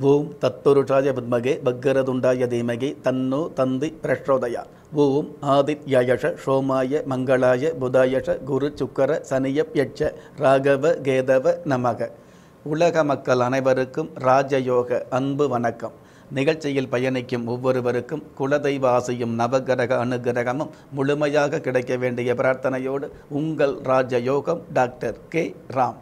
ஓம் தத்புருஷாய வித்மகே பக்கரதுண்டாய தீமகி தன்னோ தந்தி பிரஷோதயா ஓம் ஆதித்யயஷ சோமாய மங்களாய புதாயஷ குரு சுக்கர சனியப்யட்ச ராகவ கேதவ நமக உலக மக்கள் அனைவருக்கும் ராஜயோக அன்பு வணக்கம் நிகழ்ச்சியில் பயணிக்கும் ஒவ்வொருவருக்கும் குலதெய்வ ஆசையும் நவகிரக அனுகிரகமும் முழுமையாக கிடைக்க வேண்டிய பிரார்த்தனையோடு உங்கள் ராஜயோகம் டாக்டர் கே ராம்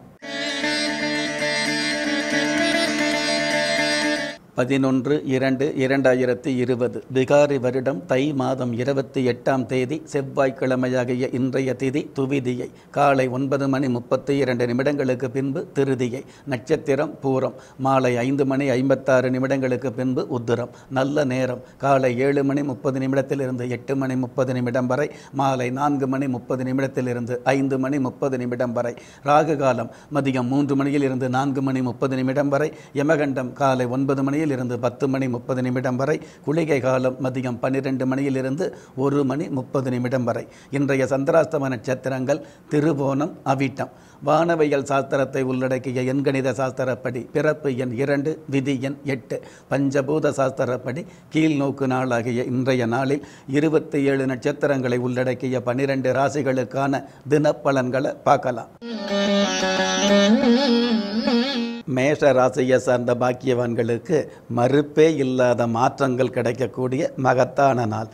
பதினொன்று இரண்டு இரண்டாயிரத்தி இருபது பிகாரி வருடம் தை மாதம் இருபத்தி எட்டாம் தேதி செவ்வாய்க்கிழமையாகிய இன்றைய திதி துவிதியை காலை ஒன்பது மணி முப்பத்தி இரண்டு நிமிடங்களுக்கு பின்பு திருதியை நட்சத்திரம் பூரம் மாலை ஐந்து மணி ஐம்பத்தாறு நிமிடங்களுக்கு பின்பு உத்திரம் நல்ல நேரம் காலை ஏழு மணி முப்பது நிமிடத்திலிருந்து எட்டு மணி முப்பது நிமிடம் வரை மாலை நான்கு மணி முப்பது நிமிடத்திலிருந்து ஐந்து மணி முப்பது நிமிடம் வரை ராகு காலம் மதியம் மூன்று மணியில் இருந்து நான்கு மணி முப்பது நிமிடம் வரை யமகண்டம் காலை ஒன்பது மணியில் மணியிலிருந்து பத்து மணி முப்பது நிமிடம் வரை குளிகை காலம் மதியம் பன்னிரெண்டு மணியிலிருந்து ஒரு மணி முப்பது நிமிடம் வரை. இன்றைய சந்திராஸ்தம நட்சத்திரங்கள் திருவோணம் அவிட்டம். வானவியல் சாஸ்திரத்தை உள்ளடக்கிய எண்கணித சாஸ்திரப்படி பிறப்பு எண் இரண்டு விதி எண் எட்டு. பஞ்சபூத சாஸ்திரப்படி கீழ் நோக்கு நாளாகிய இன்றைய நாளில் இருபத்தி ஏழு நட்சத்திரங்களை உள்ளடக்கிய பன்னிரண்டு ராசிகளுக்கான தினப்பலன்களை பார்க்கலாம். மேஷ ராசியை சார்ந்த பாக்கியவான்களுக்கு மறுப்பே இல்லாத மாற்றங்கள் கிடைக்கக்கூடிய மகத்தான நாள்.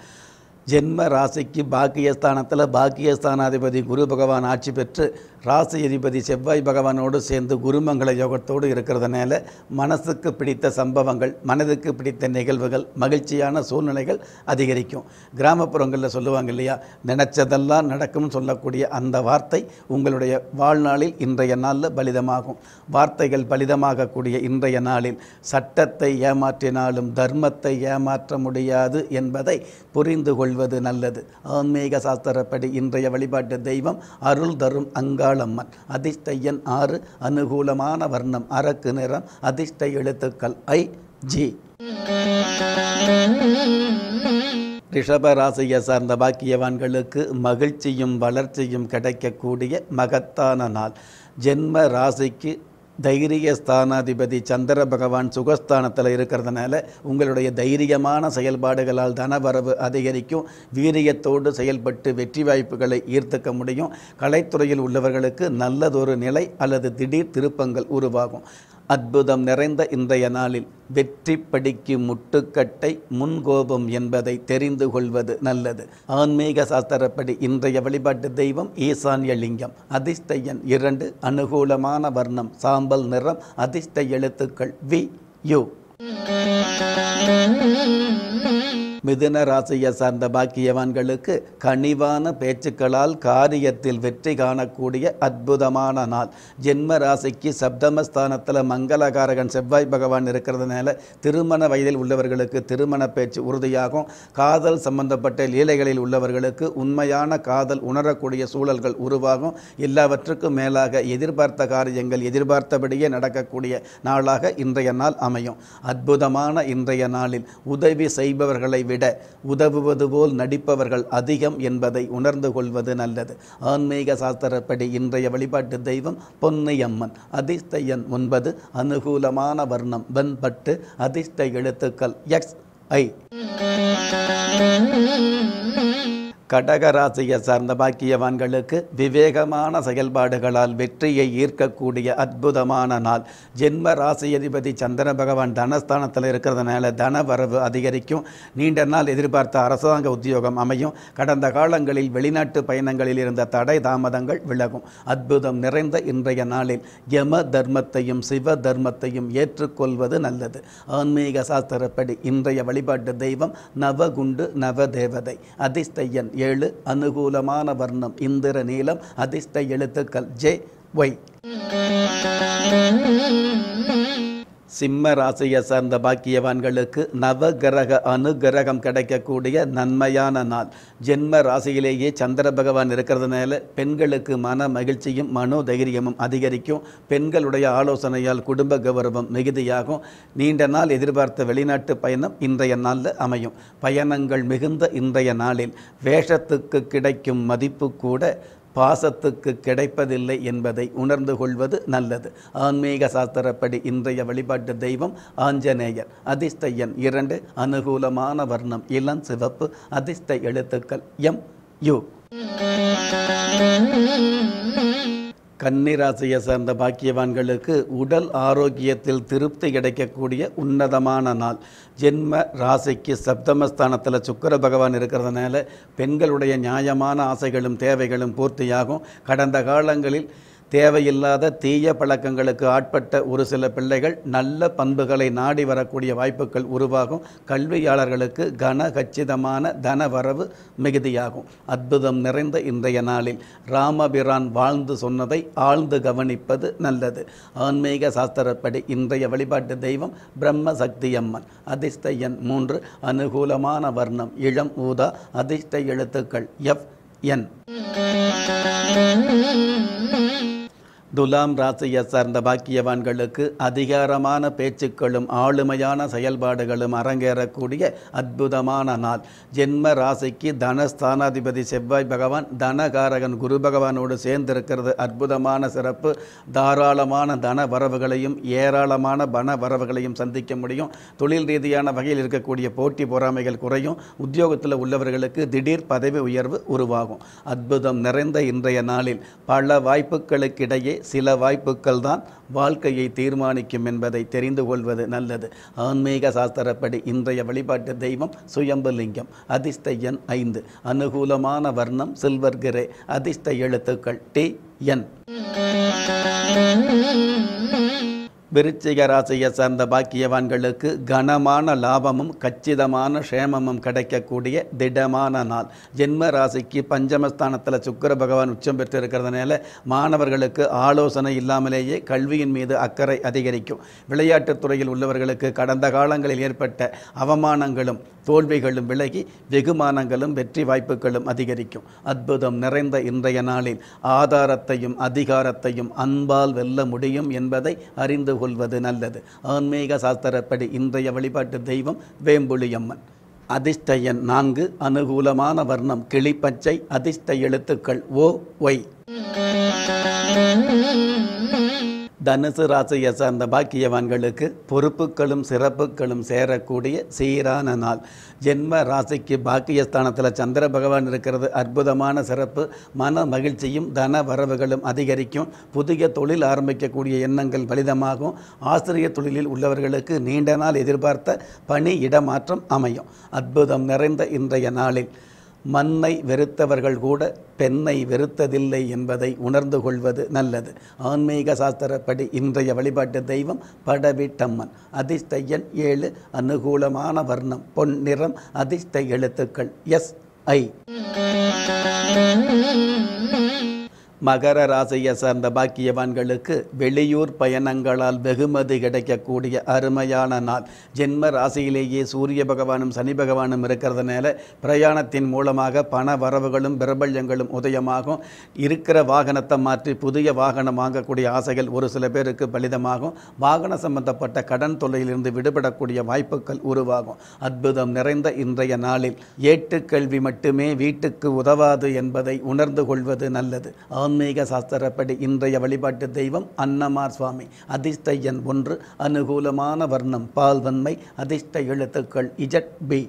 ஜென்ம ராசிக்கு பாக்கியஸ்தானத்தில் பாக்கியஸ்தானாதிபதி குரு பகவான் ஆட்சி பெற்று ராசி அதிபதி செவ்வாய் பகவானோடு சேர்ந்து குருமங்கள யோகத்தோடு இருக்கிறதுனால மனசுக்கு பிடித்த சம்பவங்கள் மனதுக்கு பிடித்த நிகழ்வுகள் மகிழ்ச்சியான சூழ்நிலைகள் அதிகரிக்கும். கிராமப்புறங்களில் சொல்லுவாங்க இல்லையா நினச்சதெல்லாம் நடக்கும்னு சொல்லக்கூடிய அந்த வார்த்தை உங்களுடைய வாழ்நாளில் இன்றைய நாளில் பலிதமாகும். வார்த்தைகள் பலிதமாகக்கூடிய இன்றைய நாளில் சட்டத்தை ஏமாற்றினாலும் தர்மத்தை ஏமாற்ற முடியாது என்பதை புரிந்து கொள்வது நல்லது. ஆன்மீக சாஸ்திரப்படி இன்றைய வழிபாட்டு தெய்வம் அருள் தரும் அங்காளம்மன் அதிர்ஷ்ட எண் ஆறு அனுகூலமான வர்ணம். அரக்கு நிறம் அதிர்ஷ்ட எழுத்துக்கள். I G. ரிஷப ராசியை சார்ந்த பாக்கியவான்களுக்கு மகிழ்ச்சியும் வளர்ச்சியும் கிடைக்கக்கூடிய மகத்தான நாள். ஜென்ம ராசிக்கு தைரிய ஸ்தானாதிபதி சந்திர பகவான் சுகஸ்தானத்தில் இருக்கிறதுனால உங்களுடைய தைரியமான செயல்பாடுகளால் தனவரவு அதிகரிக்கும். வீரியத்தோடு செயல்பட்டு வெற்றி வாய்ப்புகளை ஈர்த்துக்க முடியும். கலைத்துறையில் உள்ளவர்களுக்கு நல்லதொரு நிலை அல்லது திடீர் திருப்பங்கள் உருவாகும். அற்புதம் நிறைந்த இன்றைய நாளில் வெற்றி படிக்கு முட்டுக்கட்டை முன்கோபம் என்பதை தெரிந்து கொள்வது நல்லது. ஆன்மீக சாஸ்திரப்படி இன்றைய வழிபாட்டு தெய்வம் ஈசான்ய லிங்கம். அதிர்ஷ்ட எண் இரண்டு அனுகூலமான வர்ணம் சாம்பல் நிறம் அதிர்ஷ்ட எழுத்துக்கள் வி யு. மிதுன ராசியை சார்ந்த பாக்கியவான்களுக்கு கனிவான பேச்சுக்களால் காரியத்தில் வெற்றி காணக்கூடிய அற்புதமான நாள். ஜென்ம ராசிக்கு சப்தமஸ்தானத்தில் மங்களகாரகன் செவ்வாய் பகவான் இருக்கிறதுனால திருமண வயதில் உள்ளவர்களுக்கு திருமண பேச்சு உறுதியாகும். காதல் சம்பந்தப்பட்ட லீலைகளில் உள்ளவர்களுக்கு உண்மையான காதல் உணரக்கூடிய சூழல்கள் உருவாகும். எல்லாவற்றுக்கும் மேலாக எதிர்பார்த்த காரியங்கள் எதிர்பார்த்தபடியே நடக்கக்கூடிய நாளாக இன்றைய நாள் அமையும். அற்புதமான இன்றைய நாளில் உதவி செய்பவர்களை விட உதவுவது போல் நடிப்பவர்கள் அதிகம் என்பதை உணர்ந்து கொள்வது நல்லது. ஆன்மீக சாஸ்திரப்படி இன்றைய வழிபாட்டு தெய்வம் பொன்னையம்மன். அதிர்ஷ்ட எண் ஒன்பது அனுகூலமான வர்ணம் வெண்பட்டு அதிர்ஷ்ட எழுத்துக்கள் எக்ஸ் ஐ. கடக ராசியை சார்ந்த பாக்கியவான்களுக்கு விவேகமான செயல்பாடுகளால் வெற்றியை ஈர்க்கக்கூடிய அற்புதமான நாள். ஜென்ம ராசி அதிபதி சந்திர பகவான் தனஸ்தானத்தில் இருக்கிறதுனால தன வரவு அதிகரிக்கும். நீண்ட நாள் எதிர்பார்த்த அரசாங்க உத்தியோகம் அமையும். கடந்த காலங்களில் வெளிநாட்டு பயணங்களில் இருந்த தடை தாமதங்கள் விலகும். அற்புதம் நிறைந்த இன்றைய நாளில் யம தர்மத்தையும் சிவ தர்மத்தையும் ஏற்றுக்கொள்வது நல்லது. ஆன்மீக சாஸ்திரப்படி இன்றைய வழிபாட்டு தெய்வம் நவகுண்டு நவ தேவதை ஏழு அனுகூலமான வர்ணம் இந்திர நீலம் அதிர்ஷ்ட எழுத்துக்கள் ஜே ஒய் சிம்ம ராசியை சார்ந்த பாக்கியவான்களுக்கு நவகிரக அனுகிரகம் கிடைக்கக்கூடிய நன்மையான நாள். ஜென்ம ராசியிலேயே சந்திர பகவான் இருக்கிறதுனால பெண்களுக்கு மன மகிழ்ச்சியும் மனோதைரியமும் அதிகரிக்கும். பெண்களுடைய ஆலோசனையால் குடும்ப கௌரவம் மிகுதியாகும். நீண்ட நாள் எதிர்பார்த்த வெளிநாட்டு பயணம் இன்றைய நாளில் அமையும். பயணங்கள் மிகுந்த இன்றைய நாளில் வேஷத்துக்கு கிடைக்கும் மதிப்பு கூட பாசத்துக்கு கிடைப்பதில்லை என்பதை உணர்ந்து கொள்வது நல்லது. ஆன்மீக சாஸ்திரப்படி இன்றைய வழிபாட்டு தெய்வம் ஆஞ்சநேயர். அதிர்ஷ்ட எண் இரண்டு அனுகூலமான வர்ணம் இளம் சிவப்பு. அதிர்ஷ்ட எழுத்துக்கள் எம் யு. கன்னிராசியை சார்ந்த பாக்கியவான்களுக்கு உடல் ஆரோக்கியத்தில் திருப்தி கிடைக்கக்கூடிய உன்னதமான நாள். ஜென்ம ராசிக்கு சப்தமஸ்தானத்தில் சுக்கர பகவான் இருக்கிறதுனால பெண்களுடைய நியாயமான ஆசைகளும் தேவைகளும் பூர்த்தியாகும். கடந்த காலங்களில் தேவையில்லாத தீய பழக்கங்களுக்கு ஆட்பட்ட ஒரு சில பிள்ளைகள் நல்ல பண்புகளை நாடி வரக்கூடிய வாய்ப்புகள் உருவாகும். கல்வியாளர்களுக்கு கன கச்சிதமான தன வரவு மிகுதியாகும். அற்புதம் நிறைந்த இன்றைய நாளில் ராமபிரான் வாழ்ந்து சொன்னதை ஆழ்ந்து கவனிப்பது நல்லது. ஆன்மீக சாஸ்திரப்படி இன்றைய வழிபாட்டு தெய்வம் பிரம்ம சக்தி அம்மன் அதிர்ஷ்ட எண் மூன்று அனுகூலமான வர்ணம் இளம் ஊதா அதிர்ஷ்ட எழுத்துக்கள் எஃப் என். துலாம் ராசியை சார்ந்த பாக்கியவான்களுக்கு அதிகாரமான பேச்சுக்களும் ஆளுமையான செயல்பாடுகளும் அரங்கேறக்கூடிய அற்புதமான நாள். ஜென்ம ராசிக்கு தனஸ்தானாதிபதி செவ்வாய் பகவான் தனகாரகன் குரு பகவானோடு சேர்ந்திருக்கிறது. அற்புதமான சிறப்பு. தாராளமான தன வரவுகளையும் ஏராளமான பண வரவுகளையும் சந்திக்க முடியும். தொழில் ரீதியான வகையில் இருக்கக்கூடிய போட்டி பொறாமைகள் குறையும். உத்தியோகத்தில் உள்ளவர்களுக்கு திடீர் பதவி உயர்வு உருவாகும். அற்புதம் நிறைந்த இன்றைய நாளில் பல வாய்ப்புகளுக்கிடையே சில வாய்ப்புகள் தான் வாழ்க்கையை தீர்மானிக்கும் என்பதை தெரிந்து கொள்வது நல்லது. ஆன்மீக சாஸ்திரப்படி இன்றைய வழிபாட்டு தெய்வம் சுயம்புலிங்கம் அதிர்ஷ்ட எண் ஐந்து. அனுகூலமான வர்ணம் சில்வர் கிரே அதிர்ஷ்ட எழுத்துக்கள் டி என். விருச்சிக ராசியை சார்ந்த பாக்கியவான்களுக்கு கனமான லாபமும் கச்சிதமான க்ஷேமமும் கிடைக்கக்கூடிய திடமான நாள். ஜென்ம ராசிக்கு பஞ்சமஸ்தானத்தில் சுக்கிர பகவான் உச்சம் பெற்று இருக்கிறதுனால மாணவர்களுக்கு ஆலோசனை இல்லாமலேயே கல்வியின் மீது அக்கறை அதிகரிக்கும். விளையாட்டுத் துறையில் உள்ளவர்களுக்கு கடந்த காலங்களில் ஏற்பட்ட அவமானங்களும் தோல்விகளும் விலகி வெகுமானங்களும் வெற்றி வாய்ப்புகளும் அதிகரிக்கும். அற்புதம் நிறைந்த இன்றைய நாளில் ஆதாரத்தையும் அதிகாரத்தையும் அன்பால் வெல்ல முடியும் என்பதை அறிந்து கொள்வது நல்லது. ஆன்மீக சாஸ்திரப்படி இன்றைய வழிபாட்டு தெய்வம் வேம்புலியம்மன். அதிர்ஷ்ட எண் நான்கு அனுகூலமான வர்ணம் கிளிப்பச்சை அதிர்ஷ்ட எழுத்துக்கள் ஓ ஒய். தனுசு ராசியை சார்ந்த பாக்கியவான்களுக்கு பொறுப்புகளும் சிறப்புகளும் சேரக்கூடிய சீரான நாள். ஜென்ம ராசிக்கு பாக்கியஸ்தானத்தில் சந்திர பகவான் இருக்கிறது. அற்புதமான சிறப்பு. மன மகிழ்ச்சியும் தன வரவுகளும் அதிகரிக்கும். புதிய தொழில் ஆரம்பிக்கக்கூடிய எண்ணங்கள் பலிதமாகும். ஆசிரியர் தொழிலில் உள்ளவர்களுக்கு நீண்ட நாள் எதிர்பார்த்த பணி இடமாற்றம் அமையும். அற்புதம் நிறைந்த இன்றைய நாளில். மண்ணை வெறுத்தவர்கள் கூட பெண்ணை வெறுத்ததில்லை என்பதை உணர்ந்து கொள்வது நல்லது. ஆன்மீக சாஸ்திரப்படி இன்றைய வழிபாட்டு தெய்வம் படவிட்டம்மன். அதிர்ஷ்டையன் ஏழு அனுகூலமான வர்ணம் பொன் நிறம் அதிர்ஷ்ட எழுத்துக்கள் எஸ் ஐ. மகர ராசியை சார்ந்த பாக்கியவான்களுக்கு வெளியூர் பயணங்களால் வெகுமதி கிடைக்கக்கூடிய அருமையான நாள். ஜென்ம ராசியிலேயே சூரிய பகவானும் சனி பகவானும் இருக்கிறதுனால பிரயாணத்தின் மூலமாக பண வரவுகளும் பிரபல்யங்களும் உதயமாகும். இருக்கிற வாகனத்தை மாற்றி புதிய வாகனம் வாங்கக்கூடிய ஆசைகள் ஒரு சில பேருக்கு பலிதமாகும். வாகன சம்பந்தப்பட்ட கடன் தொல்லையிலிருந்து விடுபடக்கூடிய வாய்ப்புகள் உருவாகும். அற்புதம் நிறைந்த இன்றைய நாளில் ஏட்டுக்கல்வி மட்டுமே வீட்டுக்கு உதவாது என்பதை உணர்ந்து கொள்வது நல்லது. ஆம். ஆன்மீக சாஸ்திரப்படி இன்றைய வழிபாட்டு தெய்வம் அன்னமார் சுவாமி. அதிர்ஷ்ட எண் ஒன்று அனுகூலமான வர்ணம் பால்வன்மை அதிர்ஷ்ட எழுத்துக்கள் இஜட் பி.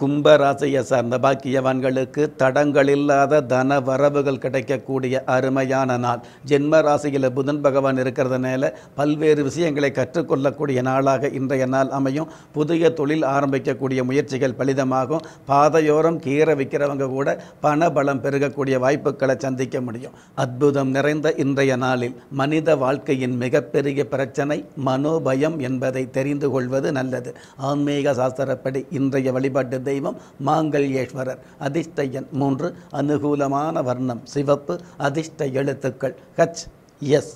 கும்ப ராசியை சார்ந்த பாக்கியவான்களுக்கு தடங்களில்லாத தன வரவுகள் கிடைக்கக்கூடிய அருமையான நாள். ஜென்ம ராசியில் புதன் பகவான் இருக்கிறதுனால பல்வேறு விஷயங்களை கற்றுக்கொள்ளக்கூடிய நாளாக இன்றைய நாள் அமையும். புதிய தொழில் ஆரம்பிக்கக்கூடிய முயற்சிகள் பலிதமாகும். பாதையோரம் கீரை விற்கிறவங்க கூட பண பலம் பெருகக்கூடிய வாய்ப்புகளை சந்திக்க முடியும். அற்புதம் நிறைந்த இன்றைய நாளில் மனித வாழ்க்கையின் மிகப்பெரிய பிரச்சனை மனோபயம் என்பதை தெரிந்து கொள்வது நல்லது. ஆன்மீக சாஸ்திரப்படி இன்றைய வழிபாட்டு தெய்வம் மாங்கல்யேஸ்வரர். அதிர்ஷ்ட எண் மூன்று அனுகூலமான வர்ணம் சிவப்பு அதிர்ஷ்ட எழுத்துக்கள் ஹச் எஸ்.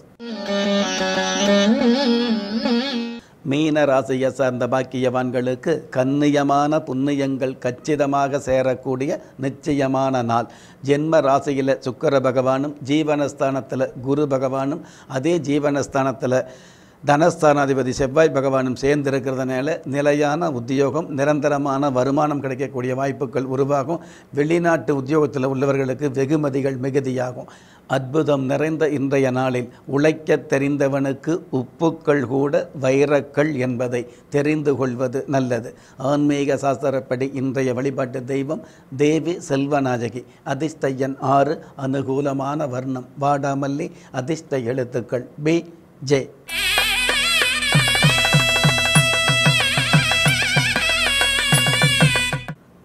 மீன ராசியை சார்ந்த பாக்கியவான்களுக்கு கண்ணியமான புண்ணியங்கள் கச்சிதமாக சேரக்கூடிய நிச்சயமான நாள். ஜென்ம ராசியில் சுக்கர பகவானும் ஜீவனஸ்தானத்தில் குரு பகவானும் அதே ஜீவனஸ்தானத்தில் தனஸ்தானாதிபதி செவ்வாய் பகவானும் சேர்ந்து இருக்கிறதுனால நிலையான உத்தியோகம் நிரந்தரமான வருமானம் கிடைக்கக்கூடிய வாய்ப்புகள் உருவாகும். வெளிநாட்டு உத்தியோகத்தில் உள்ளவர்களுக்கு வெகுமதிகள் மிகுதியாகும். அற்புதம் நிறைந்த இன்றைய நாளில் உழைக்கத் தெரிந்தவனுக்கு உப்புக்கள் கூட வைரக்கள் என்பதை தெரிந்து கொள்வது நல்லது. ஆன்மீக சாஸ்திரப்படி இன்றைய வழிபாட்டு தெய்வம் தேவி செல்வநாயகி அதிர்ஷ்ட ஆறு அனுகூலமான வர்ணம் வாடாமல்லி அதிர்ஷ்ட எழுத்துக்கள் பி ஜே.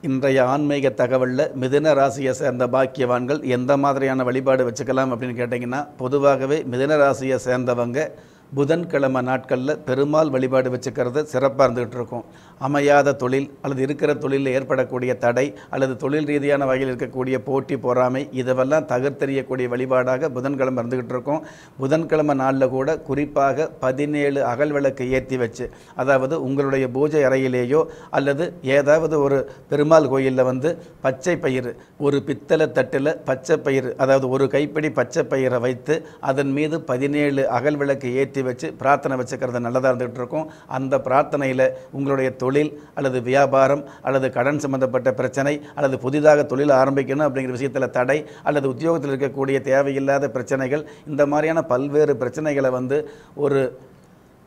இன்றைய ஆன்மீக தகவலில் மிதுன ராசியை சேர்ந்த பாக்கியவான்கள் எந்த மாதிரியான வழிபாடு வச்சுக்கலாம் அப்படின்னு கேட்டிங்கன்னா பொதுவாகவே மிதுன ராசியை சேர்ந்தவங்க புதன்கிழமை நாட்களில் பெருமாள் வழிபாடு வச்சுக்கிறது சிறப்பாக இருந்துகிட்டு இருக்கும். அமையாத தொழில் அல்லது இருக்கிற தொழிலில் ஏற்படக்கூடிய தடை அல்லது தொழில் ரீதியான வகையில் இருக்கக்கூடிய போட்டி பொறாமை இதுவெல்லாம் தகர்த்தெறியக்கூடிய வழிபாடாக புதன்கிழமை இருந்துகிட்டு இருக்கும். புதன்கிழமை நாளில் கூட குறிப்பாக பதினேழு அகல் விளக்கு ஏற்றி வச்சு அதாவது உங்களுடைய பூஜை அறையிலேயோ அல்லது ஏதாவது ஒரு பெருமாள் கோயிலில் வந்து பச்சை பயிறு ஒரு பித்தளை தட்டில் பச்சை பயிறு அதாவது ஒரு கைப்பிடி பச்சை பயிரை வைத்து அதன் மீது பதினேழு அகல் விளக்கு ஏற்றி வச்சு பிரார்த்தனை வச்சுக்கிறது நல்லதாக இருந்துகிட்டு இருக்கும். அந்த பிரார்த்தனையில் உங்களுடைய தொழில் அல்லது வியாபாரம் அல்லது கடன் சம்பந்தப்பட்ட பிரச்சனை அல்லது புதிதாக தொழில் ஆரம்பிக்கணும் அப்படிங்கிற விஷயத்தில் தடை அல்லது உத்தியோகத்தில் இருக்கக்கூடிய தேவையில்லாத பிரச்சனைகள் இந்த மாதிரியான பல்வேறு பிரச்சனைகளை வந்து ஒரு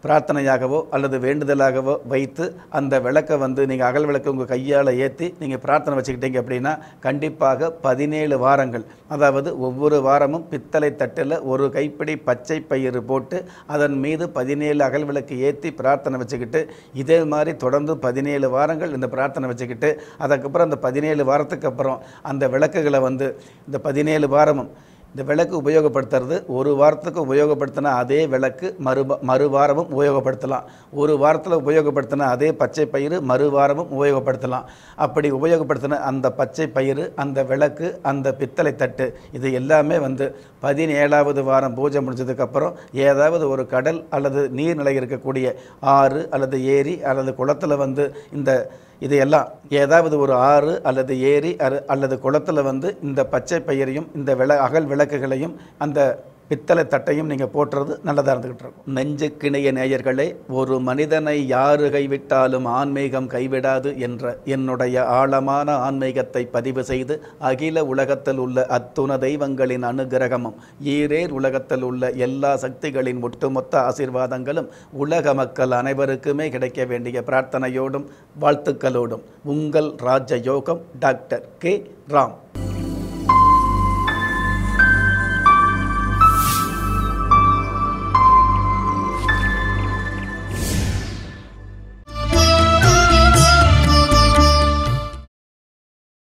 பிரார்த்தனையாகவோ அல்லது வேண்டுதலாகவோ வைத்து அந்த விளக்கை வந்து நீங்கள் அகல் விளக்கு உங்கள் கையால் ஏற்றி நீங்கள் பிரார்த்தனை வச்சுக்கிட்டீங்க அப்படின்னா கண்டிப்பாக பதினேழு வாரங்கள் அதாவது ஒவ்வொரு வாரமும் பித்தளை தட்டில் ஒரு கைப்பிடி பச்சை பயிறு போட்டு அதன் மீது பதினேழு அகல் விளக்கு ஏற்றி பிரார்த்தனை வச்சுக்கிட்டு இதே மாதிரி தொடர்ந்து பதினேழு வாரங்கள் இந்த பிரார்த்தனை வச்சுக்கிட்டு அதுக்கப்புறம் அந்த பதினேழு வாரத்துக்கு அப்புறம் அந்த விளக்குகளை வந்து இந்த பதினேழு வாரமும் இந்த விளக்கு உபயோகப்படுத்துறது ஒரு வாரத்துக்கு உபயோகப்படுத்தின அதே விளக்கு மறு மறு வாரமும் உபயோகப்படுத்தலாம். ஒரு வாரத்தில் உபயோகப்படுத்தின அதே பச்சை பயிறு மறு வாரமும் உபயோகப்படுத்தலாம். அப்படி உபயோகப்படுத்தின அந்த பச்சை பயிறு அந்த விளக்கு அந்த பித்தளை தட்டு இது எல்லாமே வந்து பதினேழாவது வாரம் பூஜை முடிஞ்சதுக்கப்புறம் ஏதாவது ஒரு கடல் அல்லது நீர்நிலை இருக்கக்கூடிய ஆறு அல்லது ஏரி அல்லது குளத்தில் வந்து இந்த இதையெல்லாம் ஏதாவது ஒரு ஆறு அல்லது ஏரி அல்லது குளத்தில் வந்து இந்த பச்சை பயிரையும் இந்த விள அகல் விளக்குகளையும் அந்த பித்தளை தட்டையும் நீங்கள் போட்டுறது நல்லதாக இருந்துக்கிட்டு இருக்கும். நெஞ்சுக்கிணைய நேயர்களே ஒரு மனிதனை யாரு கைவிட்டாலும் ஆன்மீகம் கைவிடாது என்ற என்னுடைய ஆழமான ஆன்மீகத்தை பதிவு செய்து அகில உலகத்தில் உள்ள அத்துண தெய்வங்களின் அனுகிரகமும் ஈரேர் உலகத்தில் உள்ள எல்லா சக்திகளின் ஒட்டுமொத்த ஆசீர்வாதங்களும் உலக மக்கள் அனைவருக்குமே கிடைக்க வேண்டிய பிரார்த்தனையோடும் வாழ்த்துக்களோடும். உங்கள் ராஜ யோகம் டாக்டர் கே. ராம்.